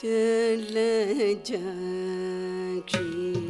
Chal jaan kri.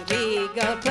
got a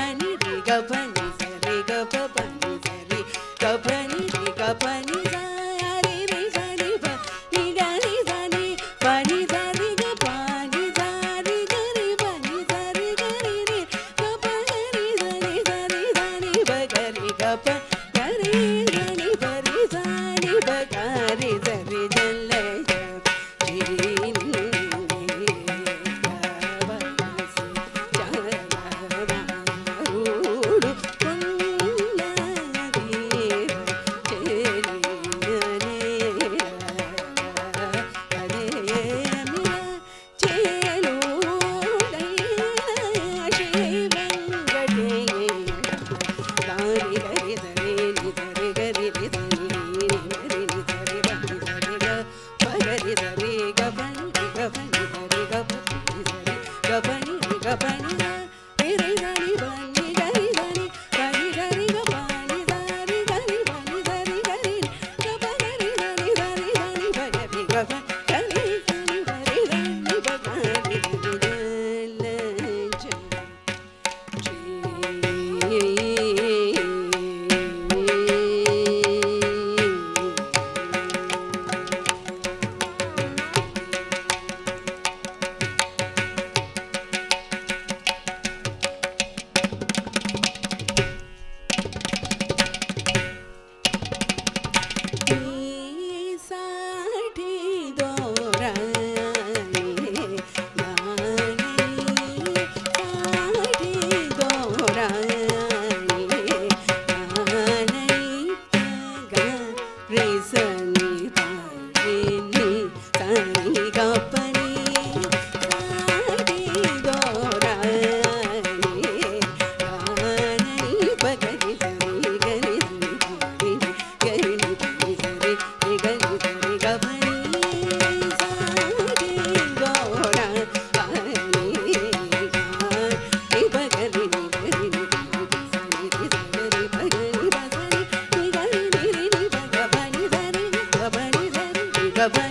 கப